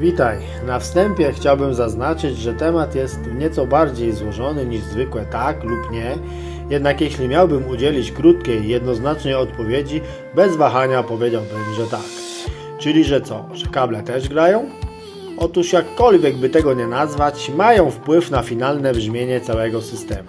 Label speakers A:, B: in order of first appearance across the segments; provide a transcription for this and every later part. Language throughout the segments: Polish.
A: Witaj. Na wstępie chciałbym zaznaczyć, że temat jest nieco bardziej złożony niż zwykłe tak lub nie. Jednak jeśli miałbym udzielić krótkiej, jednoznacznej odpowiedzi, bez wahania powiedziałbym, że tak. Czyli że co? Że kable też grają? Otóż jakkolwiek by tego nie nazwać, mają wpływ na finalne brzmienie całego systemu.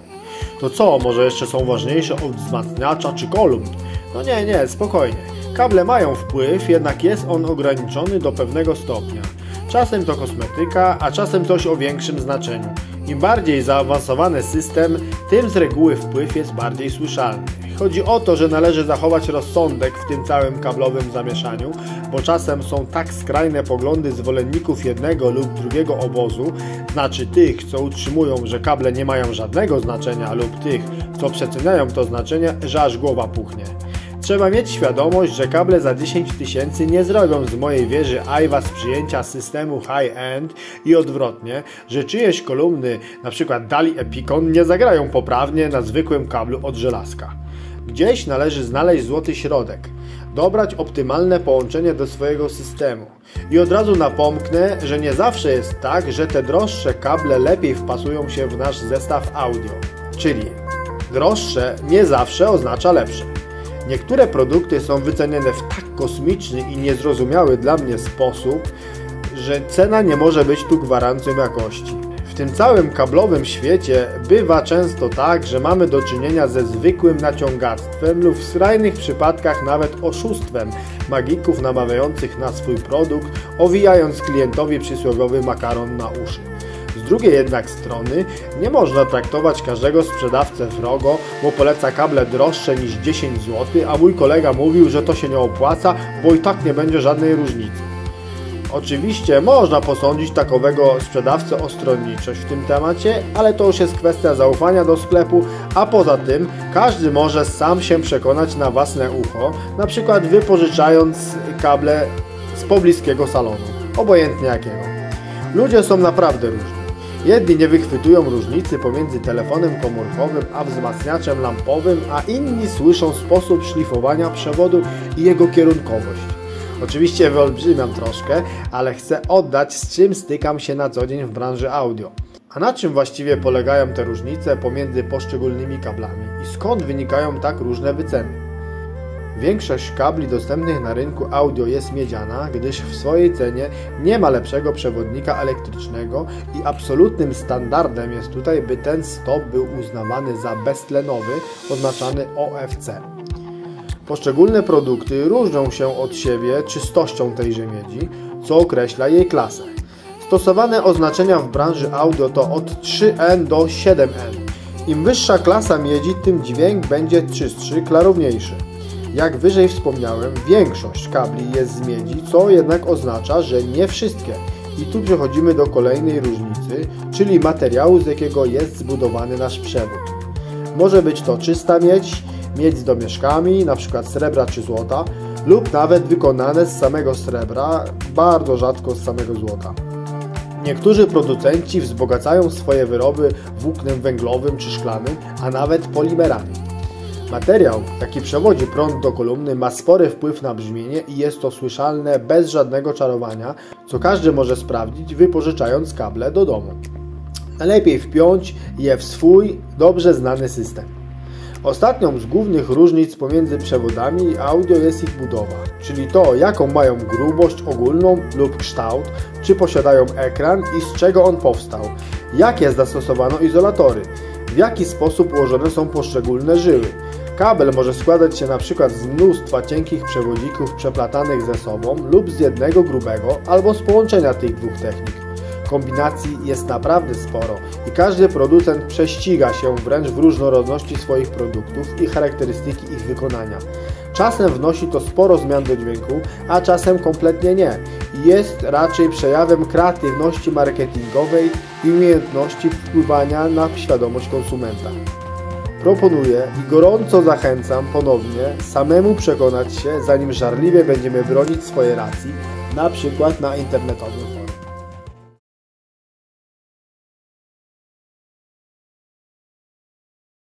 A: To co, może jeszcze są ważniejsze od wzmacniacza czy kolumn? No nie, nie, spokojnie. Kable mają wpływ, jednak jest on ograniczony do pewnego stopnia. Czasem to kosmetyka, a czasem coś o większym znaczeniu. Im bardziej zaawansowany system, tym z reguły wpływ jest bardziej słyszalny. Chodzi o to, że należy zachować rozsądek w tym całym kablowym zamieszaniu, bo czasem są tak skrajne poglądy zwolenników jednego lub drugiego obozu, znaczy tych, co utrzymują, że kable nie mają żadnego znaczenia, lub tych, co przeceniają to znaczenie, że aż głowa puchnie. Trzeba mieć świadomość, że kable za 10 tysięcy nie zrobią z mojej wieży AIWA z przyjęcia systemu high-end i odwrotnie, że czyjeś kolumny, np. Dali Epicon, nie zagrają poprawnie na zwykłym kablu od żelazka. Gdzieś należy znaleźć złoty środek, dobrać optymalne połączenie do swojego systemu. I od razu napomknę, że nie zawsze jest tak, że te droższe kable lepiej wpasują się w nasz zestaw audio. Czyli droższe nie zawsze oznacza lepsze. Niektóre produkty są wyceniane w tak kosmiczny i niezrozumiały dla mnie sposób, że cena nie może być tu gwarancją jakości. W tym całym kablowym świecie bywa często tak, że mamy do czynienia ze zwykłym naciągactwem lub w skrajnych przypadkach nawet oszustwem magików namawiających na swój produkt, owijając klientowi przysłowiowy makaron na uszy drugiej jednak strony nie można traktować każdego sprzedawcę wrogo, bo poleca kable droższe niż 10 zł, a mój kolega mówił, że to się nie opłaca, bo i tak nie będzie żadnej różnicy. Oczywiście można posądzić takowego sprzedawcę o stronniczość w tym temacie, ale to już jest kwestia zaufania do sklepu, a poza tym każdy może sam się przekonać na własne ucho, na przykład wypożyczając kable z pobliskiego salonu, obojętnie jakiego. Ludzie są naprawdę różni. Jedni nie wychwytują różnicy pomiędzy telefonem komórkowym a wzmacniaczem lampowym, a inni słyszą sposób szlifowania przewodu i jego kierunkowość. Oczywiście wyolbrzymiam troszkę, ale chcę oddać z czym stykam się na co dzień w branży audio. A na czym właściwie polegają te różnice pomiędzy poszczególnymi kablami i skąd wynikają tak różne wyceny? Większość kabli dostępnych na rynku audio jest miedziana, gdyż w swojej cenie nie ma lepszego przewodnika elektrycznego i absolutnym standardem jest tutaj, by ten stop był uznawany za beztlenowy, oznaczany OFC. Poszczególne produkty różnią się od siebie czystością tejże miedzi, co określa jej klasę. Stosowane oznaczenia w branży audio to od 3N do 7N. Im wyższa klasa miedzi, tym dźwięk będzie czystszy, klarowniejszy. Jak wyżej wspomniałem, większość kabli jest z miedzi, co jednak oznacza, że nie wszystkie. I tu przechodzimy do kolejnej różnicy, czyli materiału, z jakiego jest zbudowany nasz przewód. Może być to czysta miedź, miedź z domieszkami, np. srebra czy złota, lub nawet wykonane z samego srebra, bardzo rzadko z samego złota. Niektórzy producenci wzbogacają swoje wyroby włóknem węglowym czy szklanym, a nawet polimerami. Materiał, jaki przewodzi prąd do kolumny, ma spory wpływ na brzmienie i jest to słyszalne bez żadnego czarowania, co każdy może sprawdzić wypożyczając kable do domu. Najlepiej wpiąć je w swój, dobrze znany system. Ostatnią z głównych różnic pomiędzy przewodami i audio jest ich budowa, czyli to jaką mają grubość ogólną lub kształt, czy posiadają ekran i z czego on powstał, jakie zastosowano izolatory, w jaki sposób ułożone są poszczególne żyły, Kabel może składać się np. z mnóstwa cienkich przewodzików przeplatanych ze sobą lub z jednego grubego albo z połączenia tych dwóch technik. Kombinacji jest naprawdę sporo i każdy producent prześciga się wręcz w różnorodności swoich produktów i charakterystyki ich wykonania. Czasem wnosi to sporo zmian do dźwięku, a czasem kompletnie nie. Jest raczej przejawem kreatywności marketingowej i umiejętności wpływania na świadomość konsumenta. Proponuję i gorąco zachęcam ponownie samemu przekonać się, zanim żarliwie będziemy bronić swojej racji, na przykład na internetowym forum.